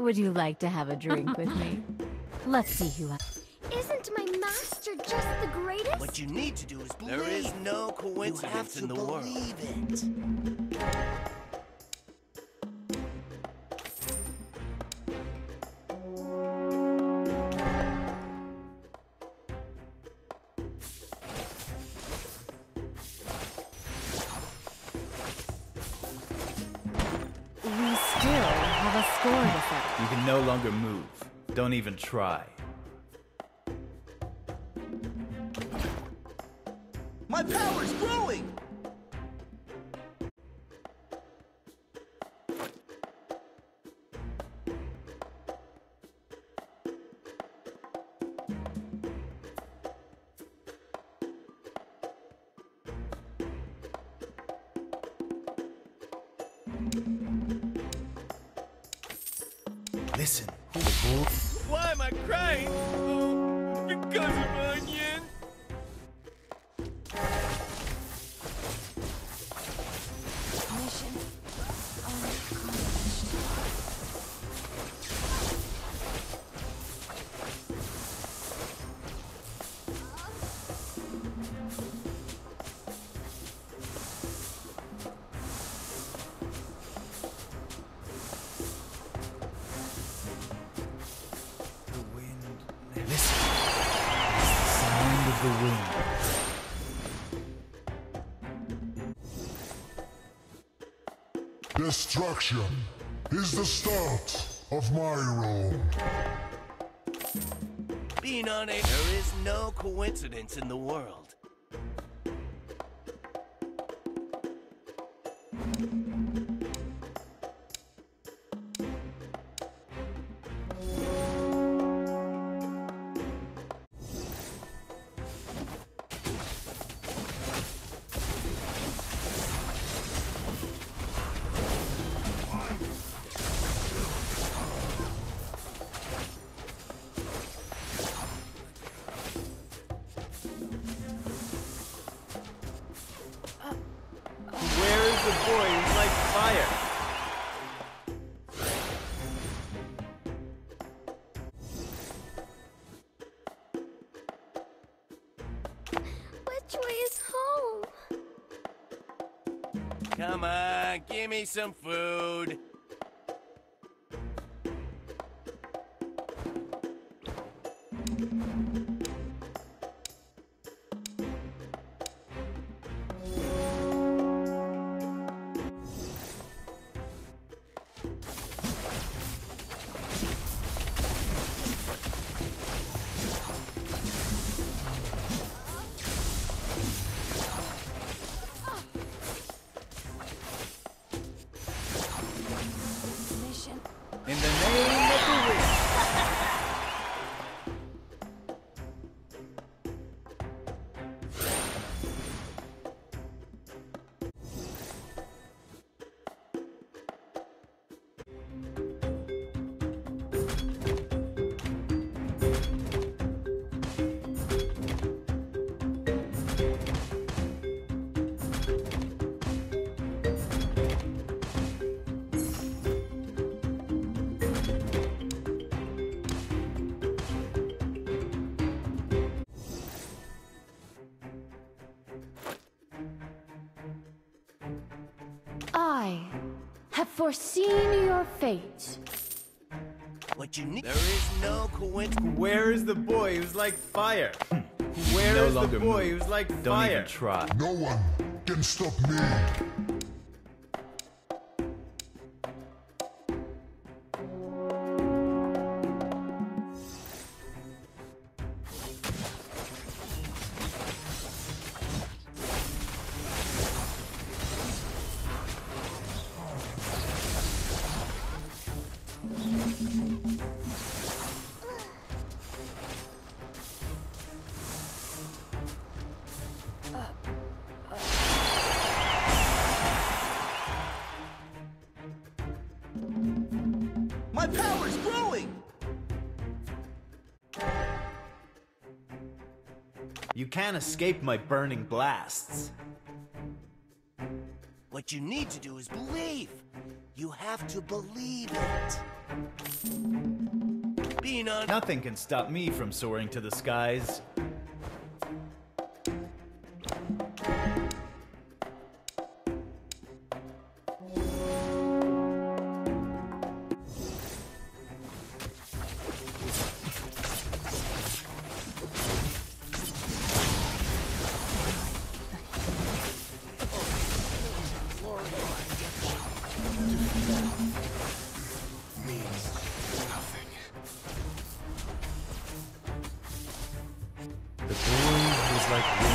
Would you like to have a drink with me? Let's see who I... Isn't my master just the greatest? What you need to do is believe. There is no coincidence in the world. believe it. Even try. My power's growing! The wind. Destruction is the start of my role. Being unable. There is no coincidence in the world. Come on, give me some food. Foreseen your fate. What you need. There is no coincidence. Where is the boy who's like fire? Hmm. Where no is the boy move. who's like Don't fire? even try. No one can stop me. You can't escape my burning blasts. What you need to do is believe. You have to believe it. Nothing can stop me from soaring to the skies. Like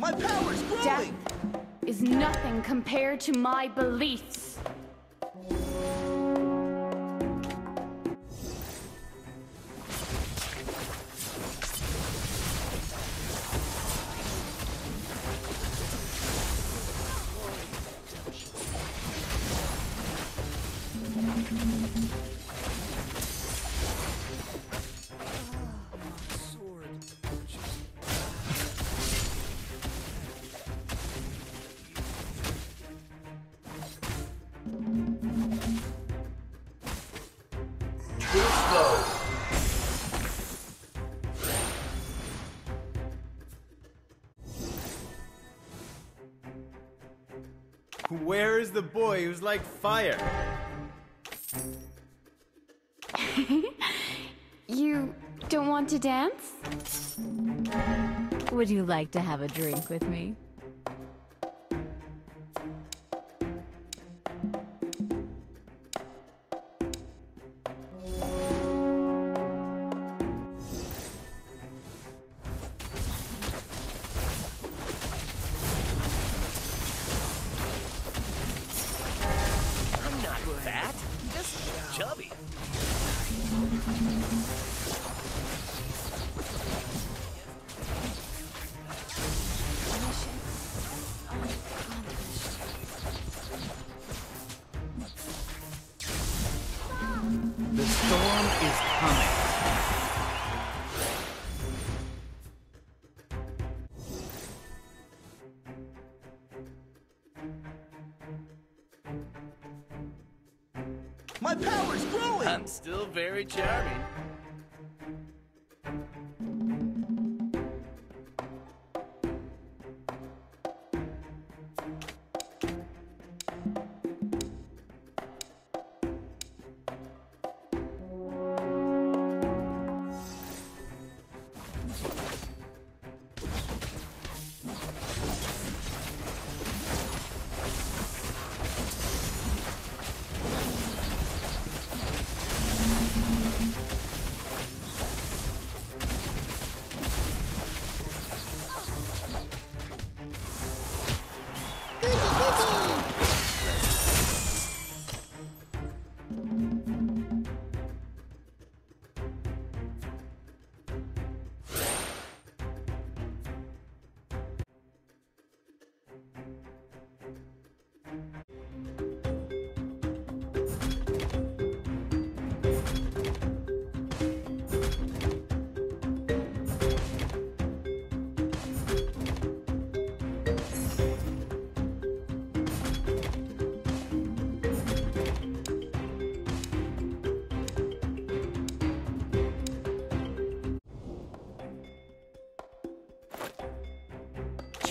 My power's Death growing! is nothing compared to my beliefs. Where is the boy who's like fire? You don't want to dance? Would you like to have a drink with me? Chubby. Still very charming.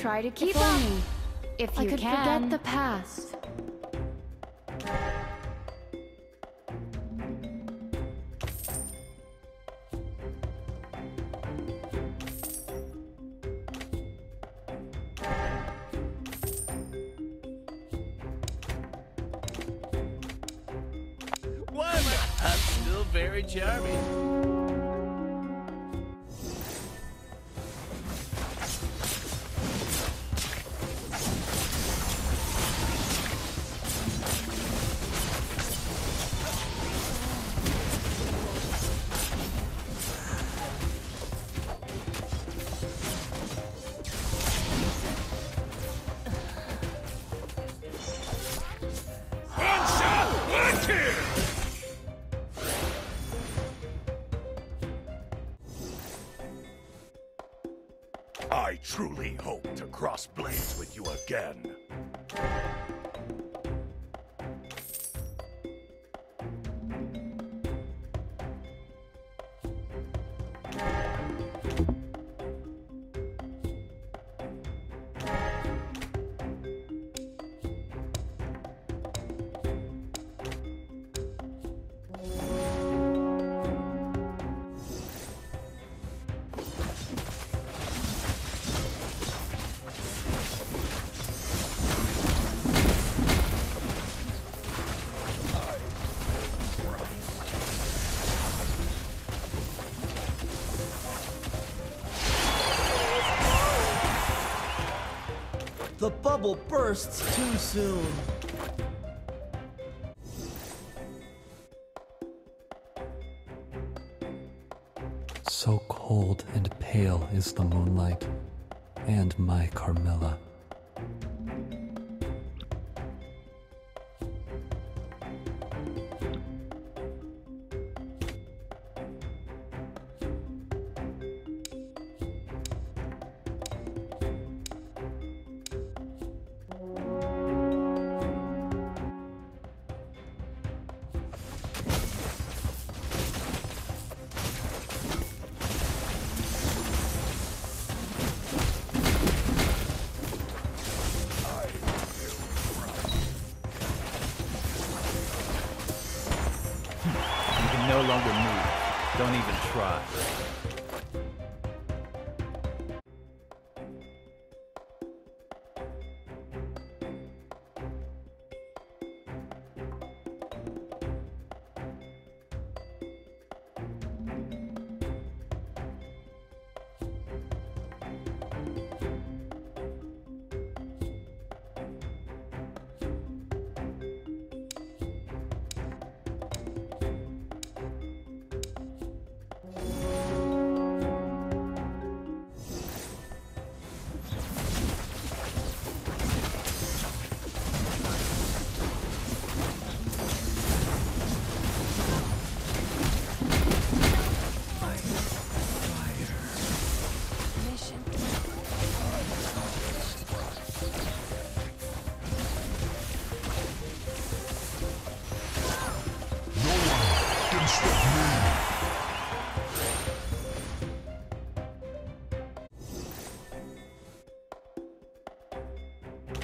Try to keep If up. only If I you could can. forget the past. Why? I'm still very charming. I truly hope to cross blades with you again. Bubble bursts too soon. So cold and pale is the moonlight, and my Carmilla. Don't even try.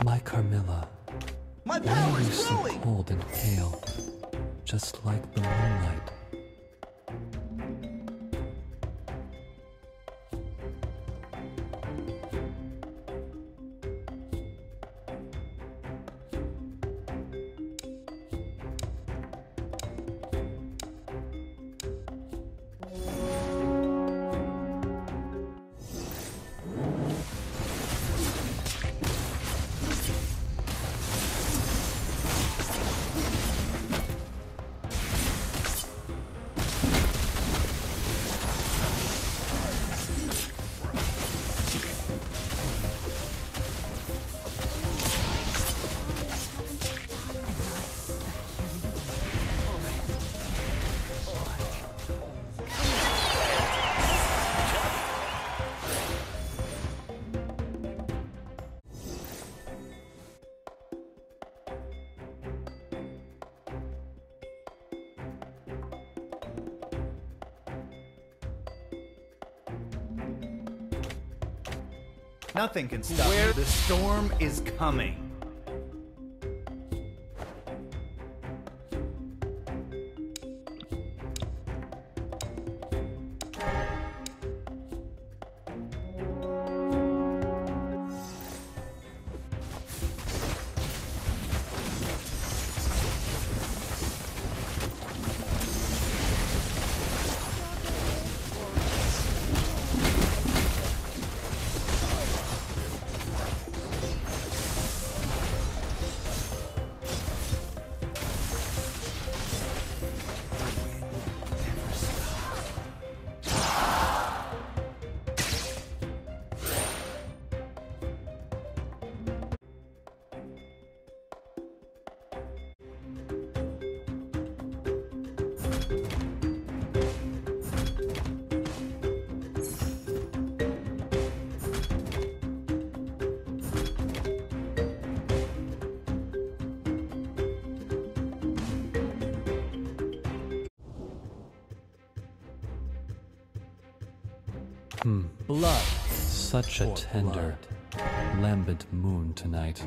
My Carmilla. My Why are you power's so growing! cold and pale? Just like the moonlight. Nothing can stop Where the storm is coming. Hmm. Blood. Such a tender, lambent moon tonight.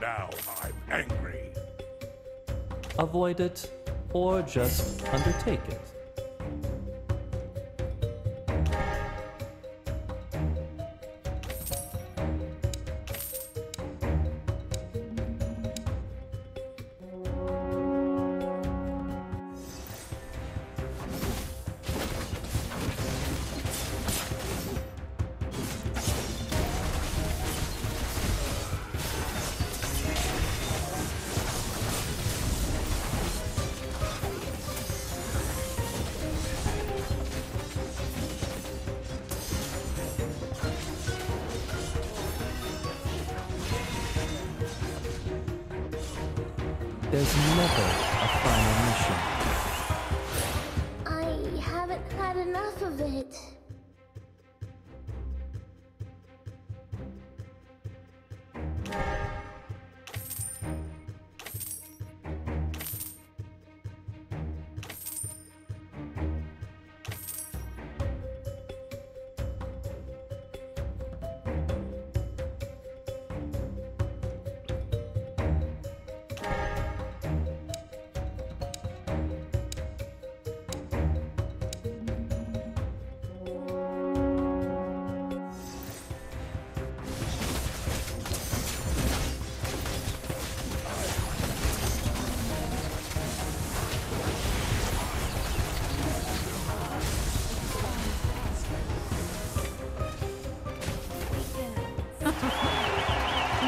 Now I'm angry. Avoid it, or just undertake it.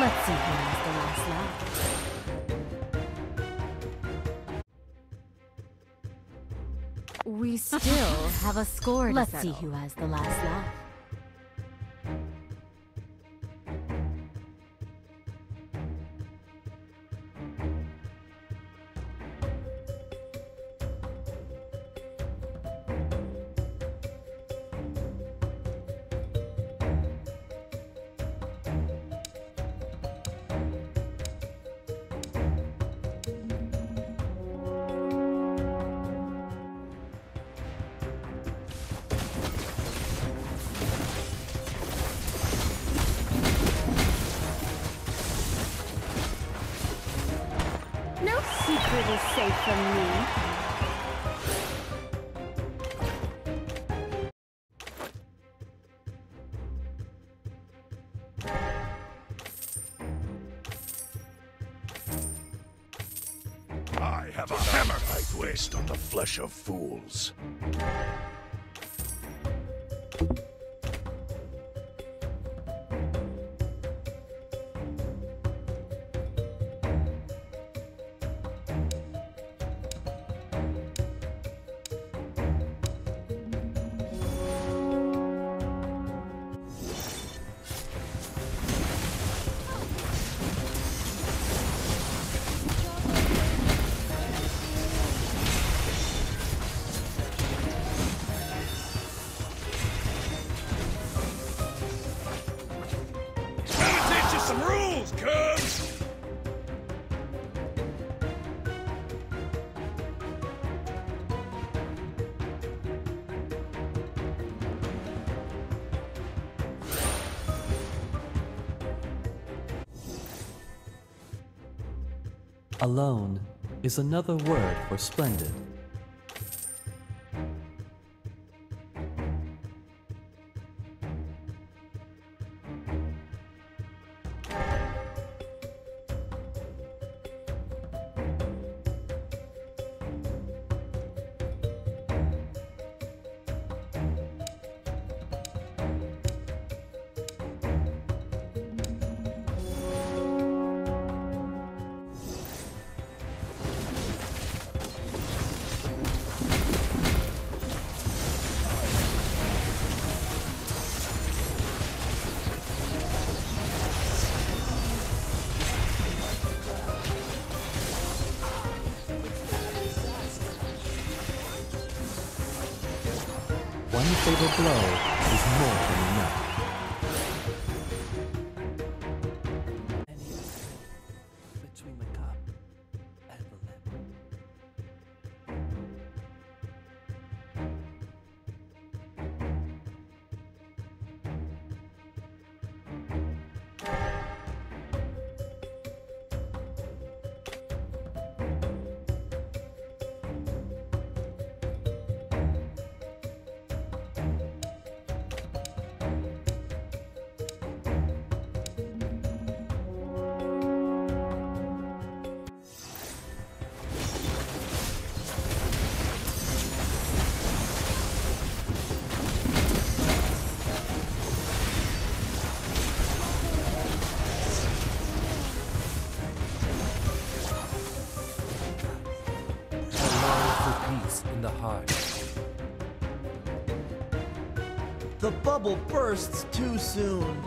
Let's see who has the last laugh. We still have a score to Let's see who has the last laugh. Safe from me. I have a hammer I twist on the flesh of fools. Alone is another word for splendid. One fatal blow is more than bubble bursts too soon.